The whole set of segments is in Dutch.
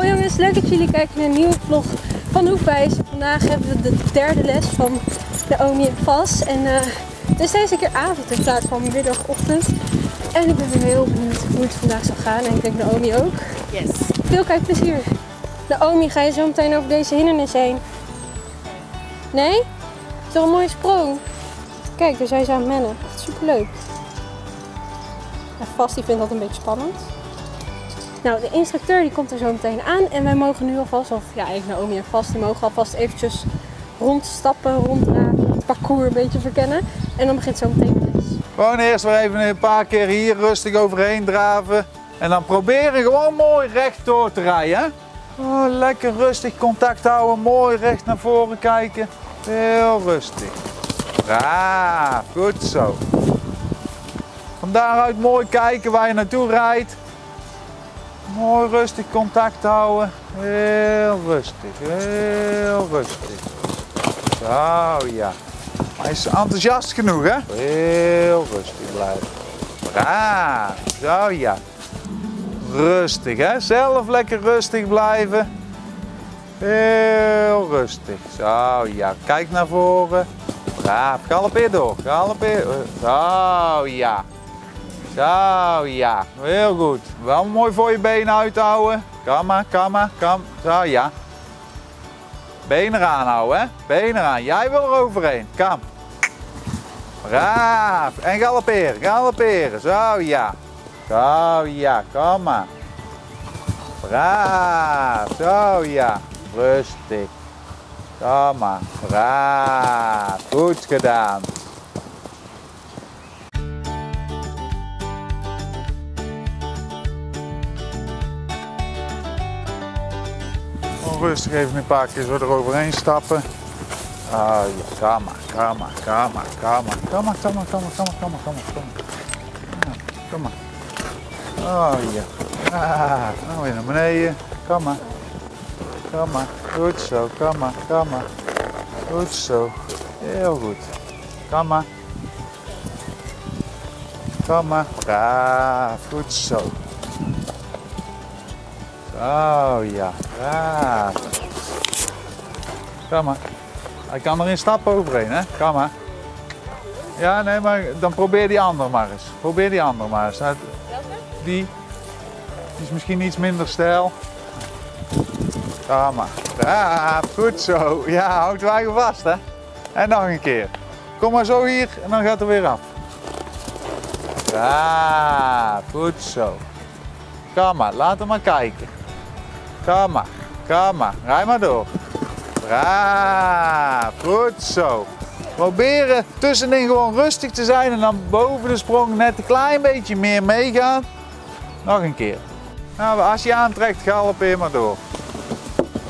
Hoi jongens, leuk dat jullie kijken naar een nieuwe vlog van Hoefwijs. Vandaag hebben we de derde les van Naomi en Vas. En eh, het is deze keer avond in plaats van middagochtend. En ik ben weer heel benieuwd hoe het vandaag zal gaan. En ik denk Naomi ook. Yes. Veel kijkplezier. Naomi, ga je zo meteen over deze hindernis heen? Nee? Het is toch een mooie sprong? Kijk, daar zijn ze aan het mennen. Echt superleuk. En Vas die vindt dat een beetje spannend. Nou, de instructeur die komt er zo meteen aan en wij mogen nu alvast, of ja, eigenlijk Naomi en Vast, die mogen alvast eventjes rondstappen, ronddraven, het parcours een beetje verkennen. En dan begint zo meteen de. Gewoon eerst weer even een paar keer hier rustig overheen draven. En dan proberen gewoon mooi recht door te rijden. Oh, lekker rustig contact houden, mooi recht naar voren kijken. Heel rustig. Braaf, goed zo. Van daaruit mooi kijken waar je naartoe rijdt. Mooi rustig contact houden. Heel rustig, heel rustig. Zo, ja. Hij is enthousiast genoeg, hè? Heel rustig blijven. Braaf. Zo, ja. Rustig, hè? Zelf lekker rustig blijven. Heel rustig. Zo, ja. Kijk naar voren. Braaf. Galopeer door. Galopeer. Zo, ja. Zo, ja. Heel goed. Wel mooi voor je benen uithouden. Kom maar, kom maar, kom. Zo, ja. Benen eraan houden, hè? Benen eraan. Jij wil er overheen. Kom. Braaf. En galopperen, galopperen. Zo, ja. Zo, ja. Kom maar. Braaf. Zo, ja. Rustig. Kom maar. Braaf. Goed gedaan. Rustig even een paar keer zo eroverheen stappen. Ah ja, maar, kom maar, kom maar, kom maar. Ja, kom maar. Oh ja. Ah, nou weer naar beneden. Kom maar. Goed zo, kom maar. Goed zo. Heel goed. Kom maar. Braaf, goed zo. Zo ja, braaf. Kom maar. Hij kan er in stappen overheen, hè? Kom maar. Ja, nee, maar dan probeer die ander maar eens. Probeer die ander maar eens. Die, die is misschien iets minder stijl. Kom maar. Braaf, goed zo. Ja, houdt wagen vast, hè? En nog een keer. Kom maar zo hier en dan gaat het weer af. Braaf, goed zo. Kom maar, laat hem maar kijken. Kom maar, kom maar. Rij maar door. Braaf, goed zo. Proberen tussenin gewoon rustig te zijn en dan boven de sprong net een klein beetje meer meegaan. Nog een keer. Nou, als je aantrekt, galoppeer maar door.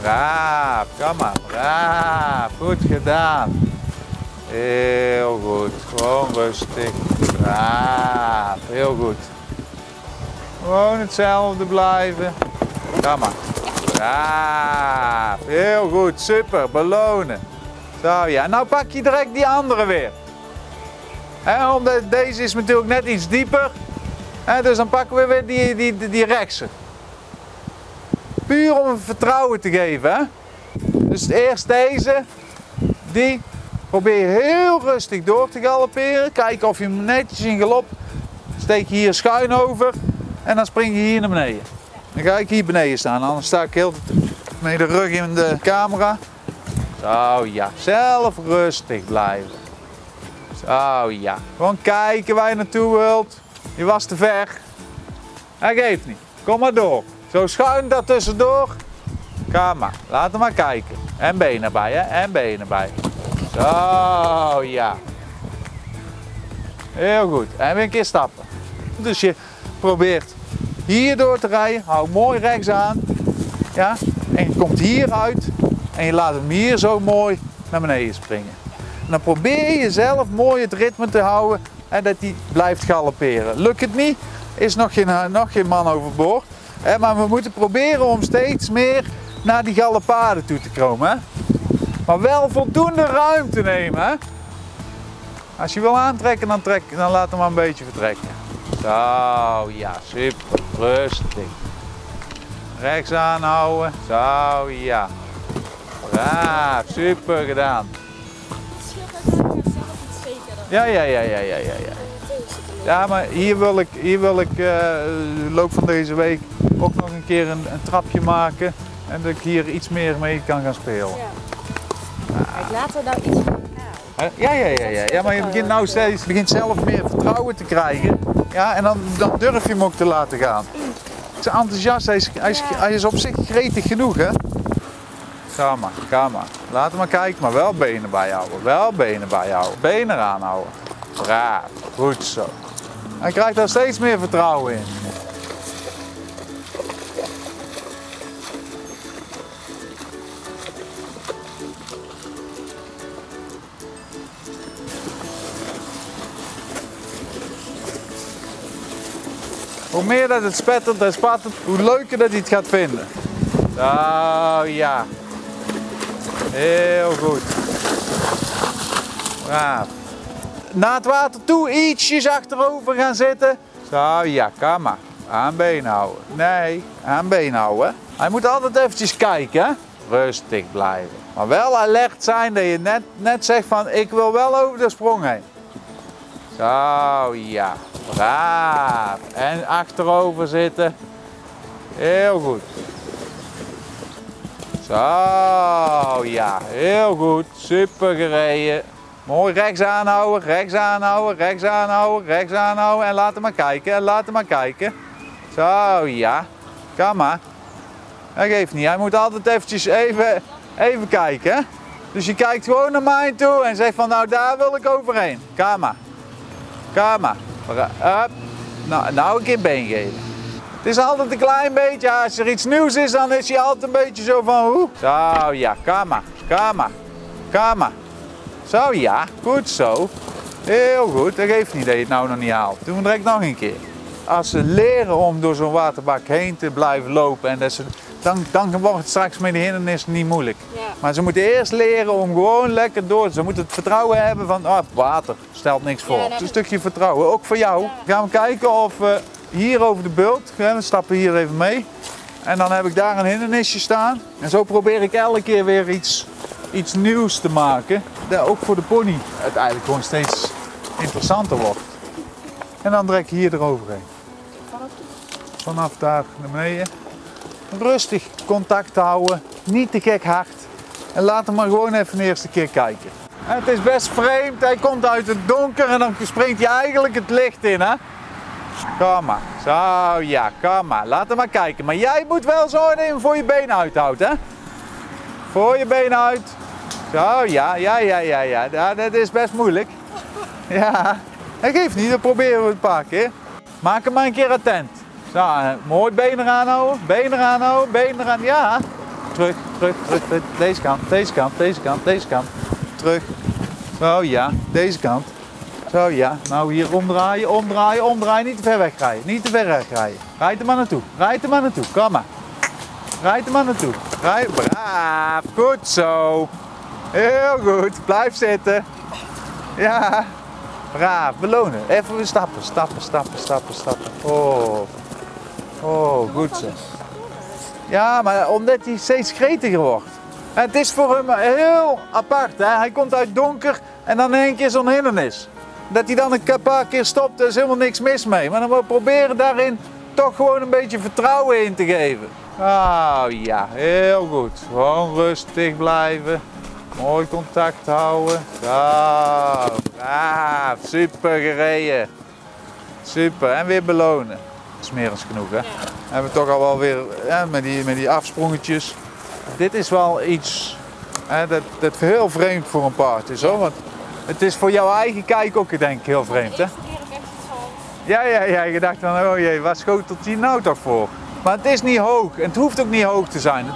Braaf, kom maar. Braaf, goed gedaan. Heel goed, gewoon rustig. Braaf, heel goed. Gewoon hetzelfde blijven. Kom maar. Braaf, heel goed, super, belonen. Zo ja, nou pak je direct die andere weer. Hè, omdat deze is natuurlijk net iets dieper. Dus dan pakken we weer die, die, die, rechtse. Puur om vertrouwen te geven. Dus eerst deze, die. Probeer heel rustig door te galopperen. Kijken of je hem netjes in galop. Steek je hier schuin over. En dan spring je hier naar beneden. Dan ga ik hier beneden staan, anders sta ik heel met de rug in de camera. Zo ja, zelf rustig blijven. Zo ja, gewoon kijken waar je naartoe wilt. Je was te ver. Hij geeft niet, kom maar door. Zo schuin daar tussendoor. Ga maar, laat hem maar kijken. En benen erbij, hè? En benen erbij. Zo ja. Heel goed. En weer een keer stappen. Dus je probeert hier door te rijden. Hou mooi rechts aan. Ja? En je komt hier uit. En je laat hem hier zo mooi naar beneden springen. En dan probeer je zelf mooi het ritme te houden. En dat hij blijft galopperen. Lukt het niet, is nog geen, nog geen man overboord. Maar we moeten proberen om steeds meer naar die galoppade toe te komen. Hè? Maar wel voldoende ruimte nemen. Hè? Als je wil aantrekken, dan, trek, dan laat hem maar een beetje vertrekken. Zo, ja, super. Rustig. Rechts aanhouden. Zo, ja. Braaf, super gedaan. Ja, ja, ja, ja, ja, ja. ja. Ja, maar hier wil ik, hier wil ik eh, de loop van deze week ook nog een keer een, een trapje maken. En dat ik hier iets meer mee kan gaan spelen. Kijk, laten we nou iets van Hè? Ja, ja, ja, ja. ja maar je begint nou steeds, je begint zelf meer vertrouwen te krijgen. Ja, en dan, dan durf je hem ook te laten gaan. Hij is enthousiast, hij is, hij is, hij is op zich gretig genoeg, hè? Ga maar, ga maar. Laat hem maar kijken, maar wel benen bijhouden. Wel benen bijhouden. Benen eraan houden. Braaf, goed zo. Hij krijgt daar steeds meer vertrouwen in. Hoe meer dat het spettert en spattert, hoe leuker dat hij het gaat vinden. Zo, ja. Heel goed. Braaf. Naar het water toe, ietsjes achterover gaan zitten. Zo, ja, kom maar. Aan been houden. Nee, aan been houden. Hij moet altijd eventjes kijken. Rustig blijven. Maar wel alert zijn dat je net, net zegt van, ik wil wel over de sprong heen. Zo, ja. Braaf. En achterover zitten. Heel goed. Zo, ja. Heel goed. Super gereden. Mooi rechts aanhouden, rechts aanhouden, rechts aanhouden, rechts aanhouden. En laat hem maar kijken, en laat hem maar kijken. Zo, ja. Kom maar. Dat geeft niet. Hij moet altijd eventjes even, even kijken. Dus je kijkt gewoon naar mij toe en zegt van nou daar wil ik overheen. Kom maar. Nou, nou een keer been geven. Het is altijd een klein beetje, als er iets nieuws is, dan is hij altijd een beetje zo van hoe. Zo ja, maar, kom maar. Zo ja, goed zo. Heel goed, dat geeft niet dat je het nou nog niet haalt. Doen we direct nog een keer. Als ze leren om door zo'n waterbak heen te blijven lopen, en dat ze, dan, dan wordt het straks met de hindernissen niet moeilijk. Ja. Maar ze moeten eerst leren om gewoon lekker door. Ze moeten het vertrouwen hebben van ah, water stelt niks voor. Ja, Het is een stukje vertrouwen, ook voor jou. Gaan we kijken of we hier over de bult, we stappen hier even mee. En dan heb ik daar een hindernisje staan. En zo probeer ik elke keer weer iets, iets nieuws te maken. Dat ook voor de pony het eigenlijk gewoon steeds interessanter wordt. En dan trek ik hier eroverheen. Vanaf daar naar beneden. Rustig contact houden, niet te gek hard. En laat hem maar gewoon even de eerste keer kijken. En het is best vreemd, hij komt uit het donker en dan springt hij eigenlijk het licht in. Hè? Kom maar. Zo, ja, kom maar. Laat hem maar kijken. Maar jij moet wel zo even voor je benen uithouden, hè? Voor je benen uit. Zo, ja, ja, ja, ja, ja. ja dat is best moeilijk. Ja, dat geeft niet. Dat proberen we een paar keer. Maak hem maar een keer attent. Zo, eh, mooi benen eraan houden. Benen eraan houden. Benen eraan. Ja. Terug, terug, terug, terug. Deze kant, deze kant, deze kant, deze kant. Terug. Zo, ja. Deze kant. Zo, ja. Nou, hier omdraaien, omdraaien, omdraaien. Niet te ver wegrijden. Niet te ver wegrijden. Rijd er maar naartoe. Rijd er maar naartoe. Kom maar. Rijd er maar naartoe. Rijd. Braaf. Goed zo. Heel goed. Blijf zitten. Ja. Braaf. Belonen. Even stappen. Stappen, stappen, stappen, stappen. Oh. Oh, goed zo. Ja, maar omdat hij steeds gretiger wordt. Het is voor hem heel apart. Hè? Hij komt uit donker en dan één keer zo'n hindernis. Dat hij dan een paar keer stopt, er is helemaal niks mis mee. Maar dan we proberen daarin toch gewoon een beetje vertrouwen in te geven. Oh ja, heel goed. Gewoon rustig blijven. Mooi contact houden. Braaf. Super gereden. Super. En weer belonen. Dan genoeg, hè? Hebben we toch al wel weer hè, met, die, met die afsprongetjes. Dit is wel iets hè, dat, dat heel vreemd voor een paard is, hoor. Want het is voor jouw eigen kijk ook, denk ik, heel vreemd, hè? Ja, ja, ja. Je dacht van, oh jee, waar schotelt hij nou toch voor? Maar het is niet hoog. En het hoeft ook niet hoog te zijn.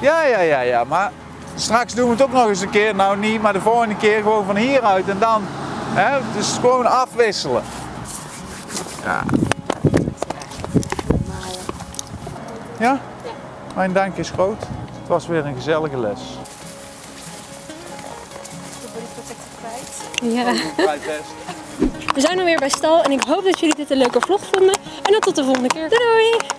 Ja, ja, ja, ja. Maar straks doen we het ook nog eens een keer. Nou niet, maar de volgende keer gewoon van hieruit en dan. Hè, dus gewoon afwisselen. Ja. Ja? Mijn dank is groot. Het was weer een gezellige les. De kwijt. Ja. We zijn alweer bij stal en ik hoop dat jullie dit een leuke vlog vonden. En dan tot de volgende keer. Doei doei!